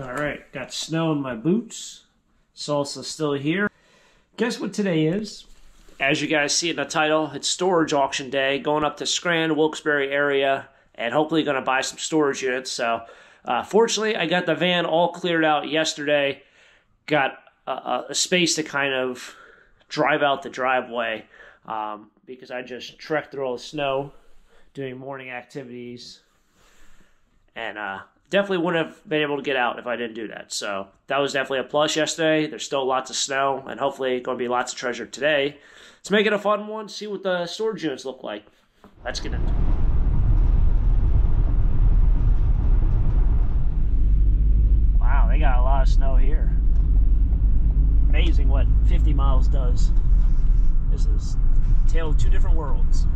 All right, got snow in my boots. Salsa still here. Guess what today is? As you guys see in the title, it's storage auction day. Going up to Scranton, Wilkes-Barre area, and hopefully going to buy some storage units. So, uh, fortunately, I got the van all cleared out yesterday. Got a, a space to kind of drive out the driveway um, because I just trekked through all the snow doing morning activities. And uh, definitely wouldn't have been able to get out if I didn't do that. So that was definitely a plus yesterday. There's still lots of snow, and hopefully going to be lots of treasure today. Let's make it a fun one. See what the storage units look like. Let's get into it. Wow, they got a lot of snow here. Amazing what 50 miles does. This is tale of two different worlds.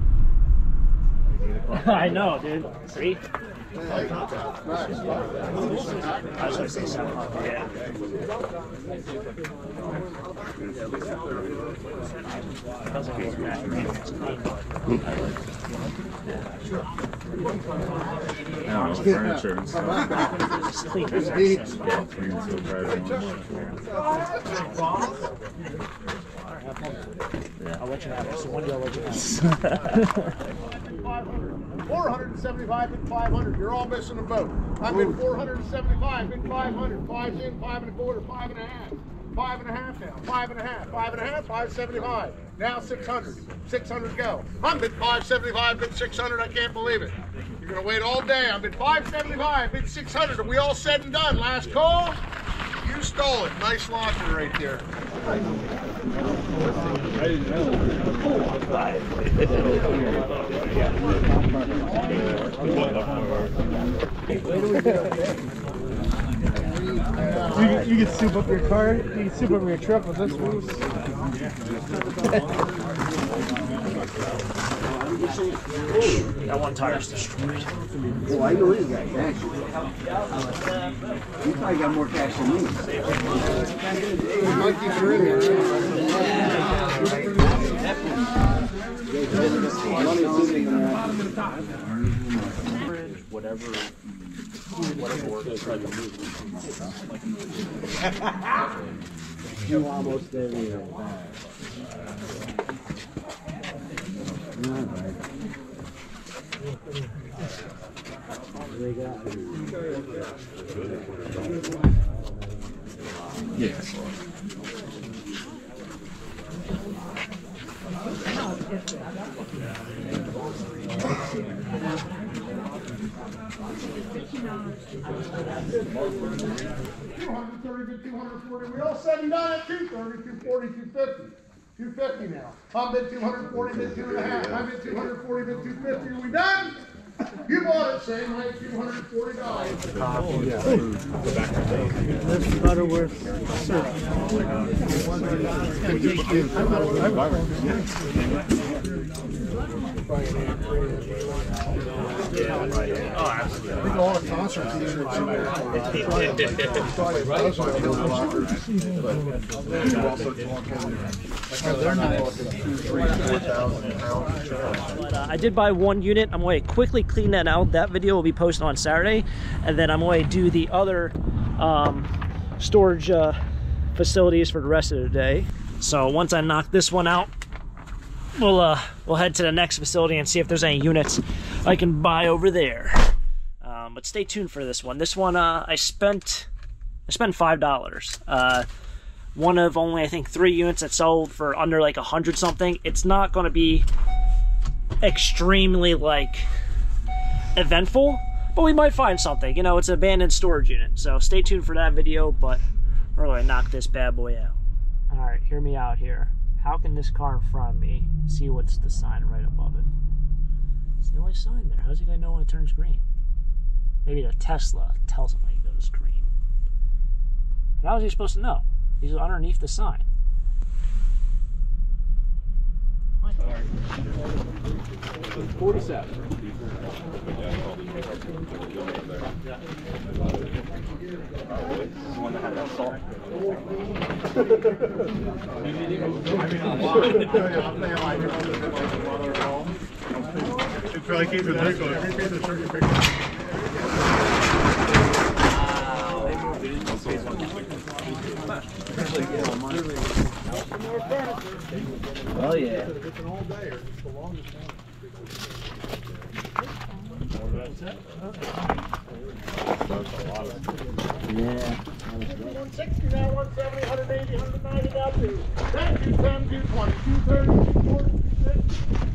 I know, dude. See? I was gonna say seven hundred, yeah. Doesn't mean that it's clean, but I like I don't know, furniture and stuff. It's clean. That's what it says. Yeah, clean so I'll let you have it. So one day I'll let you have it. 475 and 500. You're all missing a boat. I'm in 475, in 500. Five's in, five and a quarter, five and a half. Five and a half now. Five and a half. Five and a half. 575. Now 600. 600 go. I'm bid 575, bid 600. I can't believe it. You're gonna wait all day. I'm bid 575, bid 600. Are we all said and done? Last call. You stole it. Nice launcher right there. You, you can soup up your car. You can soup up your truck with this moose. That one tire's destroyed. Oh, I know this guy, actually. You probably got more cash than me. Monkeys are in Money is sitting in there. Whatever, whatever works, try to move. You almost there, yeah. All right. They got Yes. Two hundred thirty to two hundred forty. We all said and done at 230, 240, 250. 250 now. I'm bid 240, bid two and a half. I'm bid 240, bid 250. Are we done? You bought it same way, $240. This Butterworth syrup. Uh, I did buy one unit. I'm going to quickly clean that out. That video will be posted on Saturday. And then I'm going to do the other um, storage uh, facilities for the rest of the day. So once I knock this one out, we'll uh, we'll head to the next facility and see if there's any units I can buy over there. Um, but stay tuned for this one. This one uh, I spent I spent five dollars. Uh, one of only I think three units that sold for under like a hundred something. It's not going to be extremely like eventful, but we might find something. You know, it's an abandoned storage unit. So stay tuned for that video. But we're going to knock this bad boy out. All right, hear me out here. How can this car in front of me see what's the sign right above it? It's the only sign there. How's he gonna know when it turns green? Maybe the Tesla tells him when it goes green. But how is he supposed to know? He's underneath the sign. It's probably keep it legal. Every piece of shirt you pick up. Oh yeah. Yeah. 160 now, 170, 180, 190 now, 210, 220, 230, 240,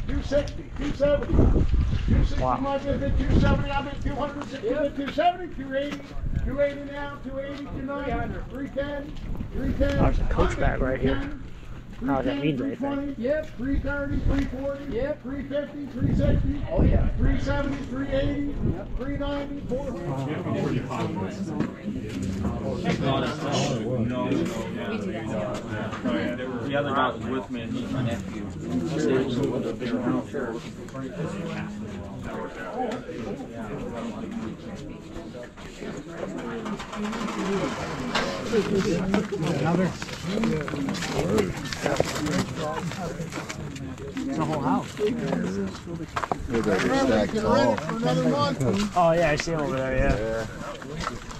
260, 270. 260 Wow. might be a bit 270, I'm at 260, bit 270, 280, 280 now, 280, 290, 310, 310. There's a Coach bag right here. 310, How does that mean anything? Yep. 330, 340. Yep. 350, 360. Oh yeah. 370, 380, 390, 400. The other guy was with me and he's my nephew. The whole house. Remember, you can rent it for another. Oh yeah, I see him over there. Yeah.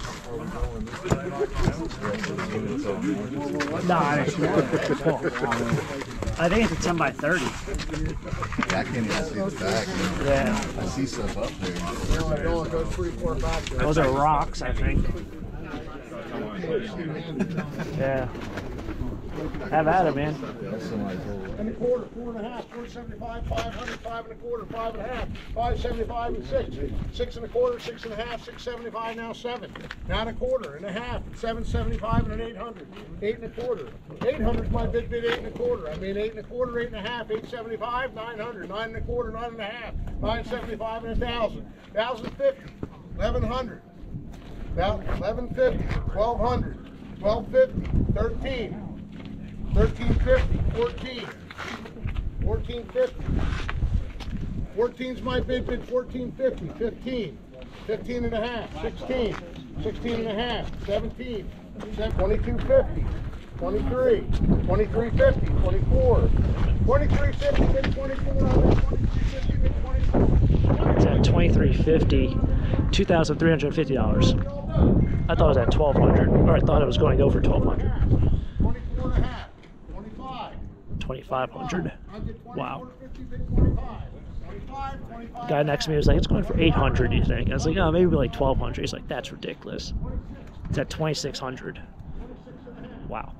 No, I didn't. I think it's a 10 by 30. I can't even see the back. Yeah. I see stuff up there. Now I go and go three, four back there. Those are rocks, I think. Yeah. Have at it, man. And a quarter, four and a half, four seventy-five, five hundred, five and a quarter, five and a half, five seventy-five and six, six and a quarter, six and a half, six seventy-five, now seven, and a quarter and a half, seven seventy-five and an eight hundred, eight and a quarter. Eight hundred's my big bid, eight and a quarter, I mean, eight and a quarter, eight and a half, eight seventy-five, nine hundred, nine and a quarter, nine and a half, nine seventy-five and a thousand, thousand fifty, eleven hundred, eleven fifty, twelve hundred, twelve fifty, thirteen, Thirteen fifty, fourteen. Fourteen fifty. Fourteen's my bid bid, fourteen fifty, fifteen. Fifteen and a half, sixteen. Sixteen and a half, seventeen. Twenty-two fifty, twenty-three. Twenty-three fifty, twenty-four. Twenty-three fifty, bid twenty-four, I'm at twenty-three fifty, bid twenty-four. It's at 2350 $2,350. I thought it was at 1200 or I thought it was going over 1200 Twenty-four and a half, twenty-five. 2500 Wow. 24, 50, bid 25. 25, 25. Guy next to me was like, it's going for 800 do you think? I was like, oh, maybe like 1200 He's like, that's ridiculous. It's at 2600 Wow.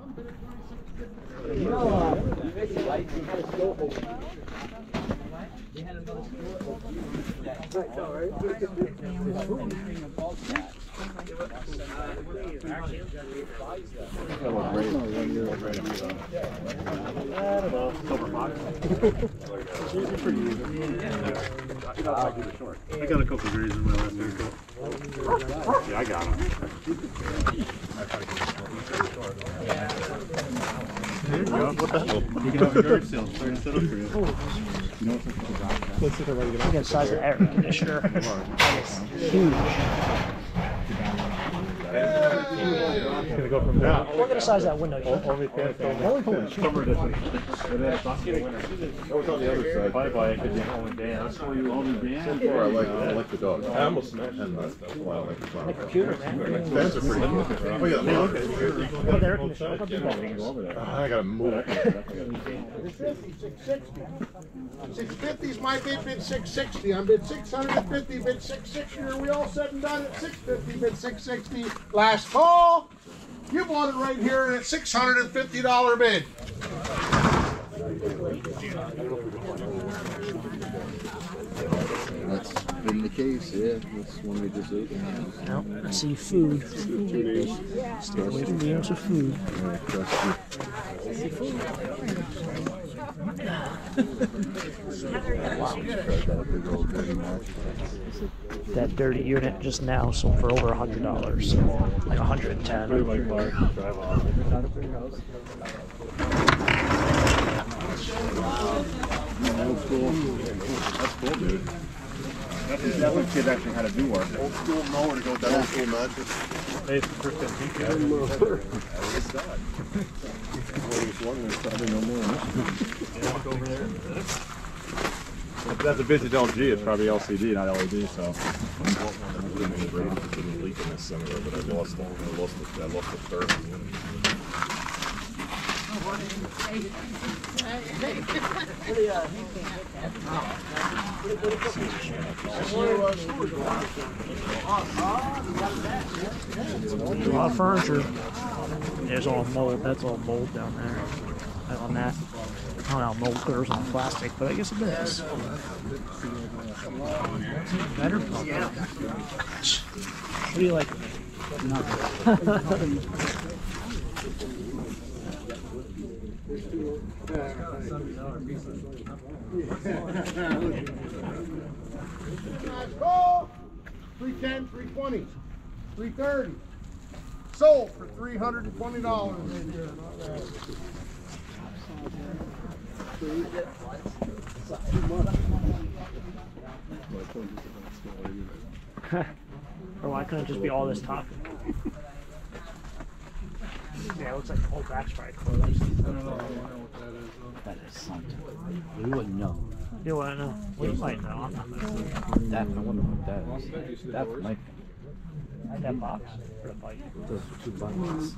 I got a couple grays in my last haircut. Yeah, I got them. There you go. What the hell? You can have a yard sale. To set up for you. Look at the size of the air conditioner. Huge. We're gonna go from there. At the size that window. Only fan film. Summer edition. That was on the other side. Bye bye. Good day. Only dance. Or I like, I like the dog. I almost smashed him. That's I like the dog. Computer, man. Fans are pretty. Oh yeah, Look at the. I gotta move. Six fifty's my bid, bid six sixty. I'm bid six hundred and fifty, bid six sixty. Are we all said and done at six fifty, bid six sixty? Last call. You bought it right here at six hundred and fifty dollar bid. That's been the case, yeah. That's when we just opened. No, I see food. Stay away from the ounce of food. Yeah, trust you. That dirty mark. That dirty unit just now sold for over a hundred dollars, like a hundred and ten. Old school. That's cool, dude. That one kid actually had to do work. Old school mower to go with that old school mattress. Hey, it's the first time he Well, he was one, there's probably no more. If that's a vintage LG, it's probably LCD, not LED, so. Leaking this summer, but I lost, I lost, I lost the third. A lot of furniture. There's all mold. That's all mold down there. Right on that. I don't know how mold clears on plastic, but I guess it is. Better? What do you like? Guys, call. 310, 320, 330. Sold for $320. Or why couldn't it just be all this top? Yeah, it looks like the whole back's probably closed. That is something. We wouldn't know. You wouldn't know. We might know. I'm not gonna That, I wonder what that is. That might like that box for the bike. those two buttons.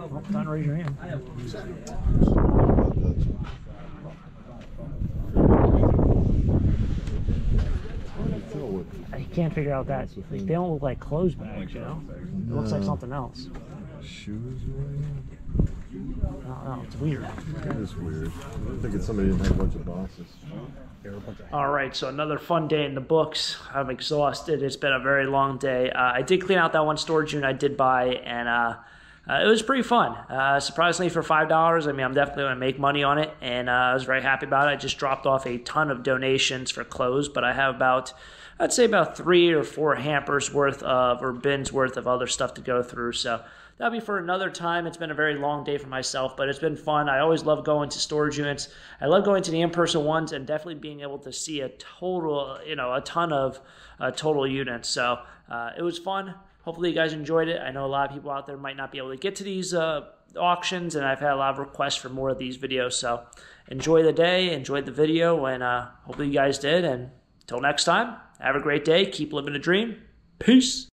Oh, time to raise your hand. Figure out that. Like, they don't look like clothes bags, you know? It looks like something else. Shoes? I don't know. It's weird. That is weird. I think it's somebody that had a bunch of bosses. All right, so another fun day in the books. I'm exhausted. It's been a very long day. Uh, I did clean out that one storage unit I did buy, and uh, uh, it was pretty fun. Uh, surprisingly, for five dollars, I mean, I'm definitely going to make money on it, and uh, I was very happy about it. I just dropped off a ton of donations for clothes, but I have about, I'd say about three or four hampers worth of or bins worth of other stuff to go through. So that'll be for another time. It's been a very long day for myself, but it's been fun. I always love going to storage units. I love going to the in-person ones and definitely being able to see a total, you know, a ton of uh, total units. So uh, it was fun. Hopefully you guys enjoyed it. I know a lot of people out there might not be able to get to these uh, auctions, and I've had a lot of requests for more of these videos. So enjoy the day, enjoy the video, and uh, hopefully you guys did. And until next time, have a great day. Keep living a dream. Peace.